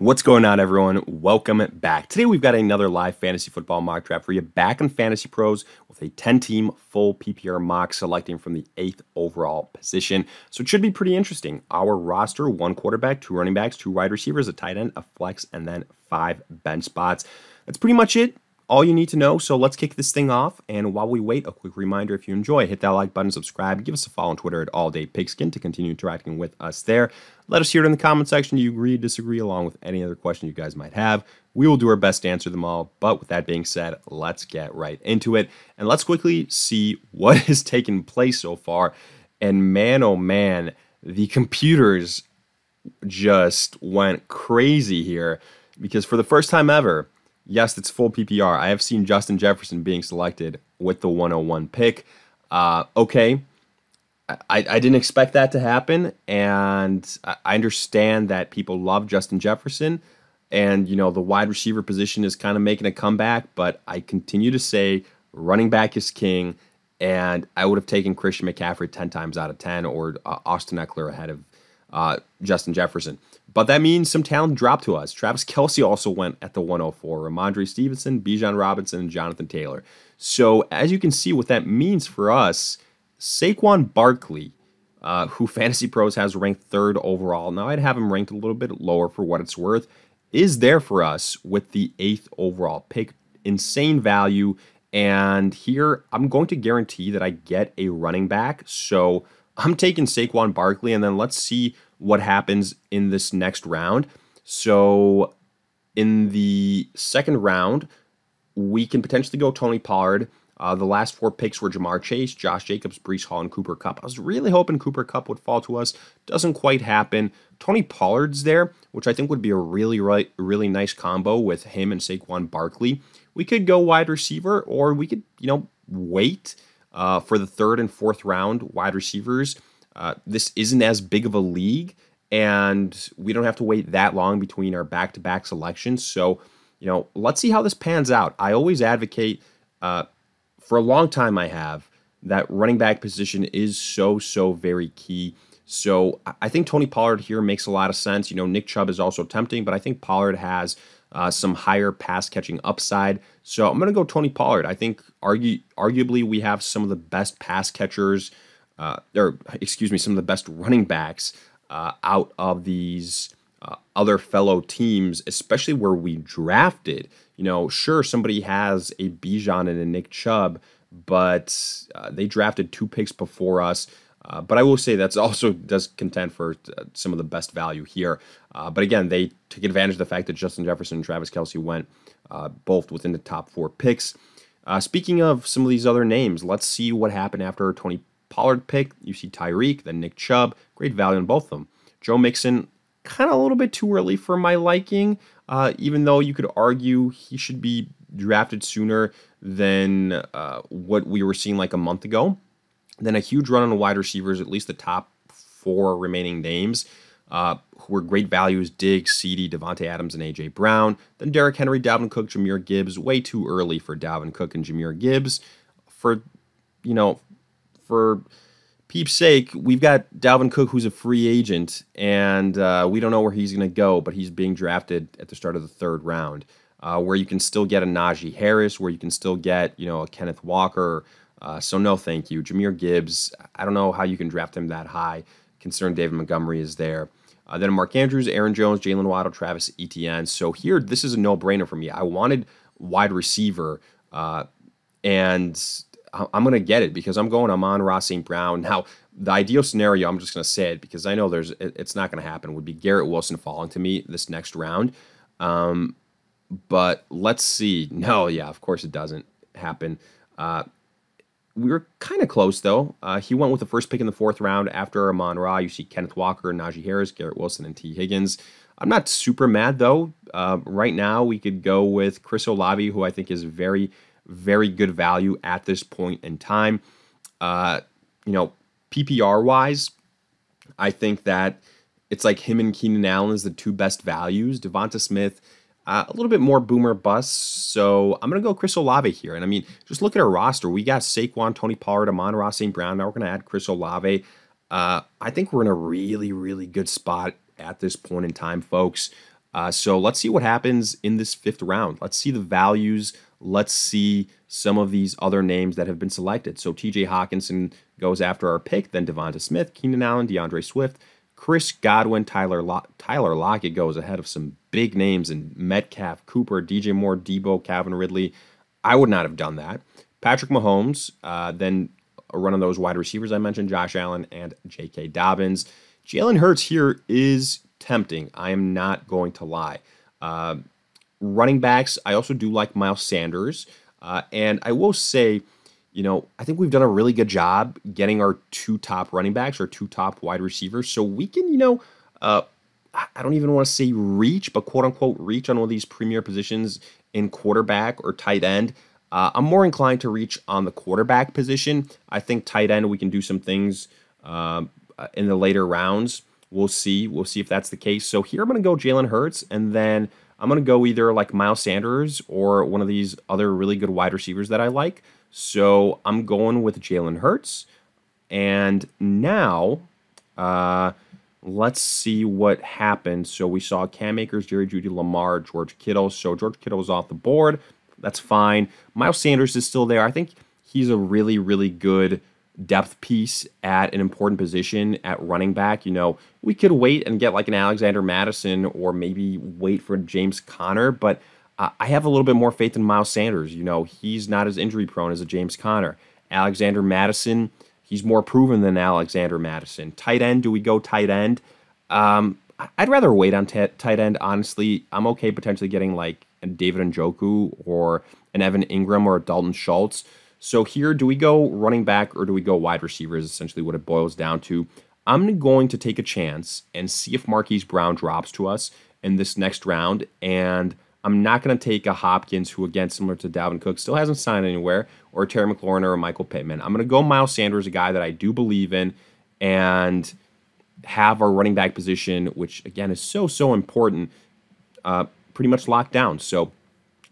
What's going on, everyone? Welcome back. Today, we've got another live fantasy football mock draft for you back in FantasyPros with a 10 team full PPR mock selecting from the eighth overall position. So, it should be pretty interesting. Our roster one quarterback, two running backs, two wide receivers, a tight end, a flex, and then five bench spots. That's pretty much it all you need to know. So let's kick this thing off. And while we wait, a quick reminder if you enjoy, hit that like button, subscribe, give us a follow on Twitter at All Day Pigskin to continue interacting with us there. Let us hear it in the comment section. You agree, disagree, along with any other question you guys might have? We will do our best to answer them all. But with that being said, let's get right into it. And let's quickly see what has taken place so far. And man, oh man, the computers just went crazy here because for the first time ever, yes, it's full PPR. I have seen Justin Jefferson being selected with the 101 pick. Uh, okay, I, I didn't expect that to happen, and I understand that people love Justin Jefferson, and you know the wide receiver position is kind of making a comeback. But I continue to say running back is king, and I would have taken Christian McCaffrey ten times out of ten, or uh, Austin Ekeler ahead of uh, Justin Jefferson. But that means some talent dropped to us. Travis Kelce also went at the 104. Rhamondre Stevenson, Bijan Robinson, and Jonathan Taylor. So as you can see, what that means for us, Saquon Barkley, uh, who FantasyPros has ranked third overall. Now I'd have him ranked a little bit lower for what it's worth. Is there for us with the eighth overall pick. Insane value. And here I'm going to guarantee that I get a running back. So I'm taking Saquon Barkley, and then let's see what happens in this next round. So, in the second round, we can potentially go Tony Pollard. Uh, the last four picks were Ja'Marr Chase, Josh Jacobs, Breece Hall, and Cooper Kupp. I was really hoping Cooper Kupp would fall to us. Doesn't quite happen. Tony Pollard's there, which I think would be a really, really, really nice combo with him and Saquon Barkley. We could go wide receiver, or we could, you know, wait uh, for the third and fourth round wide receivers. Uh, this isn't as big of a league, and we don't have to wait that long between our back to back selections. So, you know, let's see how this pans out. I always advocate, uh, for a long time, I have that running back position is so, so very key. So I think Tony Pollard here makes a lot of sense. You know, Nick Chubb is also tempting, but I think Pollard has uh, some higher pass catching upside. So I'm going to go Tony Pollard. I think arguably we have some of the best pass catchers, uh, or excuse me, some of the best running backs uh, out of these uh, other fellow teams, especially where we drafted. You know, sure, somebody has a Bijan and a Nick Chubb, but uh, they drafted two picks before us. Uh, but I will say that's also does contend for uh, some of the best value here. Uh, but again, they took advantage of the fact that Justin Jefferson and Travis Kelce went uh, both within the top four picks. Uh, speaking of some of these other names, let's see what happened after Tony Pollard pick. You see Tyreek, then Nick Chubb. Great value on both of them. Joe Mixon, kind of a little bit too early for my liking, uh, even though you could argue he should be drafted sooner than what we were seeing like a month ago. Then a huge run on wide receivers, at least the top four remaining names, uh, who were great values Diggs, CeeDee, Davante Adams, and A.J. Brown. Then Derrick Henry, Dalvin Cook, Jahmyr Gibbs. Way too early for Dalvin Cook and Jahmyr Gibbs. For, you know, for peep's sake, we've got Dalvin Cook, who's a free agent, and uh, we don't know where he's going to go, but he's being drafted at the start of the third round. Uh, where you can still get a Najee Harris, where you can still get, you know, a Kenneth Walker, uh, so no, thank you. Jahmyr Gibbs, I don't know how you can draft him that high. Concerned David Montgomery is there. Uh, then Mark Andrews, Aaron Jones, Jaylen Waddle, Travis Etienne. So here, this is a no-brainer for me. I wanted wide receiver, uh, and I'm going to get it because I'm going Amon-Ra St. Brown. Now, the ideal scenario, I'm just going to say it because I know there's it's not going to happen, would be Garrett Wilson falling to me this next round. Um, but let's see. No, yeah, of course it doesn't happen. Uh, we were kind of close though. Uh, he went with the first pick in the fourth round after Amon Ra. You see Kenneth Walker, Najee Harris, Garrett Wilson, and Tee Higgins. I'm not super mad though. Uh, right now, we could go with Chris Olave, who I think is very, very good value at this point in time. Uh, you know, PPR wise, I think that it's like him and Keenan Allen is the two best values. DeVonta Smith uh, a little bit more boomer bust, so I'm going to go Chris Olave here. And I mean, just look at our roster. We got Saquon, Tony Pollard, Amon Ross, St. Brown. Now we're going to add Chris Olave. Uh, I think we're in a really, really good spot at this point in time, folks. Uh, so let's see what happens in this fifth round. Let's see the values. Let's see some of these other names that have been selected. So TJ Hockenson goes after our pick, then DeVonta Smith, Keenan Allen, DeAndre Swift, Chris Godwin, Tyler Lo- Tyler Lockett goes ahead of some big names in Metcalf, Cooper, DJ Moore, Deebo, Calvin Ridley. I would not have done that. Patrick Mahomes, uh, then a run of those wide receivers I mentioned, Josh Allen and J.K. Dobbins. Jalen Hurts here is tempting. I am not going to lie. Uh, running backs, I also do like Miles Sanders. Uh, and I will say, you know, I think we've done a really good job getting our two top running backs, our two top wide receivers. So we can, you know, uh, I don't even want to say reach, but quote unquote reach on one of these premier positions in quarterback or tight end. Uh, I'm more inclined to reach on the quarterback position. I think tight end, we can do some things uh, in the later rounds. We'll see. We'll see if that's the case. So here I'm going to go Jalen Hurts, and then I'm going to go either like Miles Sanders or one of these other really good wide receivers that I like. So I'm going with Jalen Hurts. And now, uh, let's see what happened. So we saw Cam Akers, Jerry Jeudy, Lamar, George Kittle. So George Kittle was off the board. That's fine. Miles Sanders is still there. I think he's a really, really good depth piece at an important position at running back. You know, we could wait and get like an Alexander Mattison or maybe wait for James Conner, but I have a little bit more faith in Miles Sanders. You know, he's not as injury prone as a James Conner. Alexander Mattison, he's more proven than Alexander Mattison. Tight end, do we go tight end? Um, I'd rather wait on t- tight end, honestly. I'm okay potentially getting like a David Njoku or an Evan Engram or a Dalton Schultz. So here, do we go running back or do we go wide receiver? Is essentially what it boils down to. I'm going to take a chance and see if Marquise Brown drops to us in this next round. And I'm not going to take a Hopkins, who again, similar to Dalvin Cook, still hasn't signed anywhere, or Terry McLaurin or Michael Pittman. I'm going to go Miles Sanders, a guy that I do believe in, and have our running back position, which again is so so important, uh, pretty much locked down. So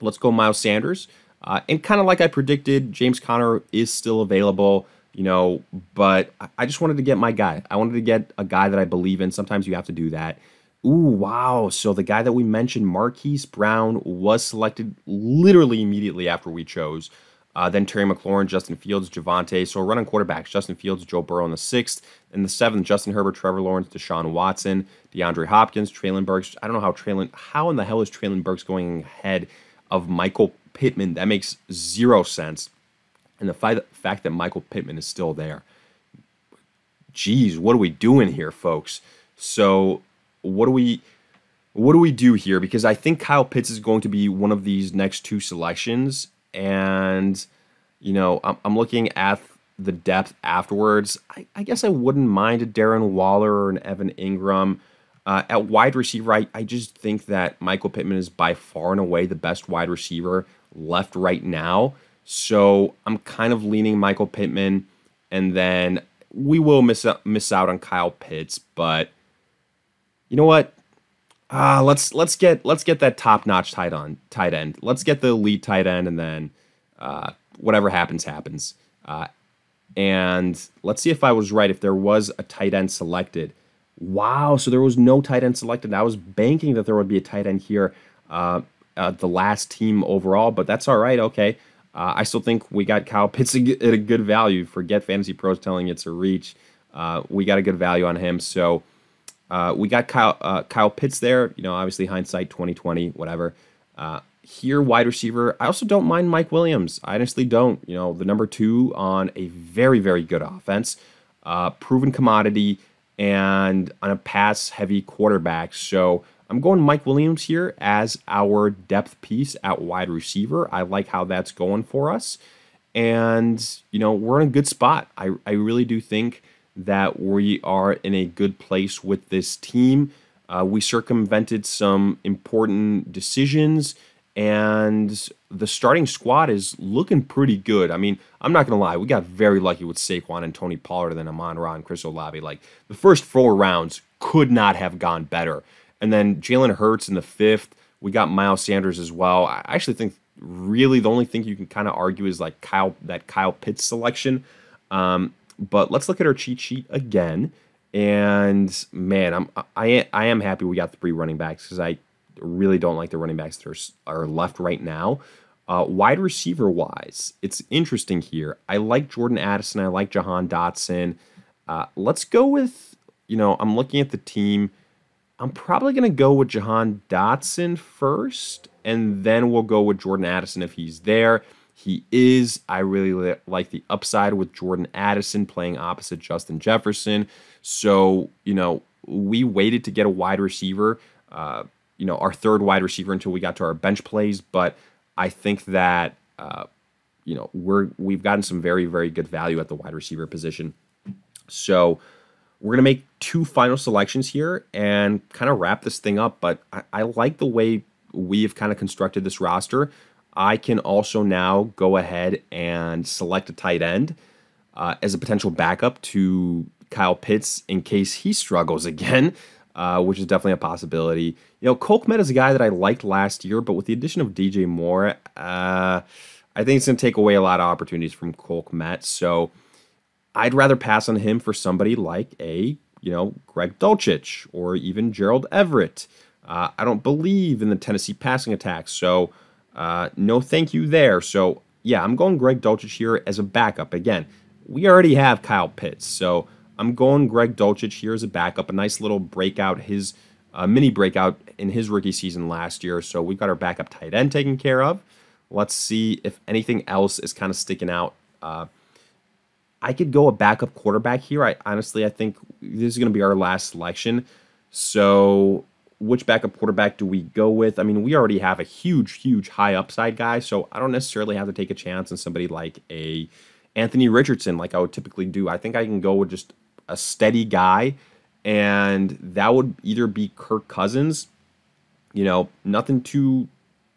let's go Miles Sanders. Uh, and kind of like I predicted, James Conner is still available, you know, but I just wanted to get my guy. I wanted to get a guy that I believe in. Sometimes you have to do that. Ooh, wow. So the guy that we mentioned, Marquise Brown, was selected literally immediately after we chose. Uh, then Terry McLaurin, Justin Fields, Javonte. So running quarterbacks, Justin Fields, Joe Burrow in the sixth. In the seventh, Justin Herbert, Trevor Lawrence, Deshaun Watson, DeAndre Hopkins, Treylon Burks. I don't know how Treylon, how in the hell is Treylon Burks going ahead of Michael Pittman? That makes zero sense. And the fact that Michael Pittman is still there. Geez, what are we doing here, folks? So what do we what do we do here? Because I think Kyle Pitts is going to be one of these next two selections, and you know I'm, I'm looking at the depth afterwards. I, I, guess I wouldn't mind a Darren Waller or an Evan Engram. Uh, at wide receiver, I, I just think that Michael Pittman is by far and away the best wide receiver left right now. So I'm kind of leaning Michael Pittman, and then we will miss miss out on Kyle Pitts, but you know what? Uh, let's let's get let's get that top notch tight on tight end. Let's get the elite tight end, and then uh, whatever happens happens. Uh, and let's see if I was right. If there was a tight end selected, wow! So there was no tight end selected. I was banking that there would be a tight end here, uh, uh, the last team overall, but that's all right. Okay, uh, I still think we got Kyle Pitts at a good value. Forget FantasyPros telling it's a reach. Uh, we got a good value on him. So uh, we got Kyle uh, Kyle Pitts there. You know, obviously hindsight 2020, whatever. Uh, here, wide receiver. I also don't mind Mike Williams. I honestly don't. You know, the number two on a very very good offense, uh, proven commodity, and on a pass heavy quarterback. So I'm going Mike Williams here as our depth piece at wide receiver. I like how that's going for us, and you know we're in a good spot. I I really do think that we are in a good place with this team. Uh, we circumvented some important decisions, and the starting squad is looking pretty good. I mean, I'm not going to lie, we got very lucky with Saquon and Tony Pollard and Amon Ra and Chris Olave. Like, the first four rounds could not have gone better. And then Jalen Hurts in the fifth. We got Miles Sanders as well. I actually think really the only thing you can kind of argue is like Kyle that Kyle Pitts selection. Um, but let's look at our cheat sheet again. And man, I'm I I am happy we got three running backs because I really don't like the running backs that are, are left right now. Uh, wide receiver wise, it's interesting here. I like Jordan Addison. I like Jahan Dotson. Uh, let's go with, you know, I'm looking at the team. I'm probably going to go with Jahan Dotson first, and then we'll go with Jordan Addison if he's there. He is. I really like the upside with Jordan Addison playing opposite Justin Jefferson. So, you know, we waited to get a wide receiver, uh, you know, our third wide receiver until we got to our bench plays. But I think that uh, you know we're we've gotten some very very good value at the wide receiver position. So we're gonna make two final selections here and kind of wrap this thing up. But I, I like the way we have kind of constructed this roster. I can also now go ahead and select a tight end uh, as a potential backup to Kyle Pitts in case he struggles again uh, which is definitely a possibility. You know, Cole Kmet is a guy that I liked last year, but with the addition of DJ Moore, uh, I think it's going to take away a lot of opportunities from Cole Kmet. So I'd rather pass on him for somebody like a, you know, Greg Dulcich or even Gerald Everett. Uh, I don't believe in the Tennessee passing attack, so uh, no thank you there. So yeah, I'm going Greg Dulcich here as a backup. Again, we already have Kyle Pitts, so I'm going Greg Dulcich here as a backup, a nice little breakout, his uh, mini breakout in his rookie season last year. So we've got our backup tight end taken care of. Let's see if anything else is kind of sticking out. Uh, I could go a backup quarterback here. I honestly, I think this is going to be our last selection. So, which backup quarterback do we go with? I mean, we already have a huge, huge high upside guy, so I don't necessarily have to take a chance on somebody like a Anthony Richardson, like I would typically do. I think I can go with just a steady guy, and that would either be Kirk Cousins, you know, nothing too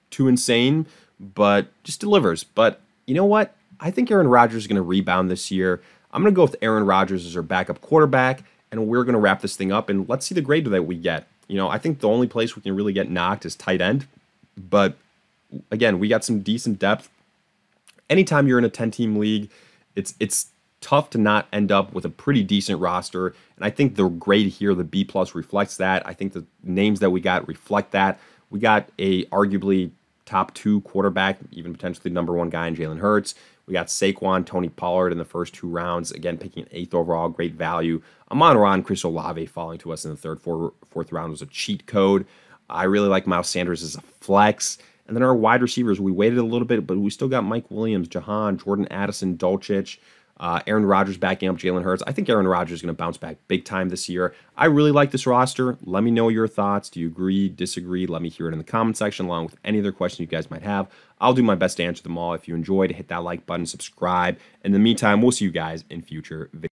too insane, but just delivers. But you know what? I think Aaron Rodgers is going to rebound this year. I'm going to go with Aaron Rodgers as our backup quarterback, and we're going to wrap this thing up. And let's see the grade that we get. You know, I think the only place we can really get knocked is tight end. But again, we got some decent depth. Anytime you're in a 10 team league, it's it's tough to not end up with a pretty decent roster. And I think the grade here, the B plus, reflects that. I think the names that we got reflect that. We got a arguably top two quarterback, even potentially number one guy in Jalen Hurts. We got Saquon, Tony Pollard in the first two rounds, again picking eighth overall, great value. Amon Ra, Chris Olave falling to us in the third, four, fourth round was a cheat code. I really like Miles Sanders as a flex. And then our wide receivers, we waited a little bit, but we still got Mike Williams, Jahan, Jordan Addison, Dulcich. Uh, Aaron Rodgers backing up Jalen Hurts. I think Aaron Rodgers is going to bounce back big time this year. I really like this roster. Let me know your thoughts. Do you agree, disagree? Let me hear it in the comment section along with any other questions you guys might have. I'll do my best to answer them all. If you enjoyed, hit that like button, subscribe. In the meantime, we'll see you guys in future videos.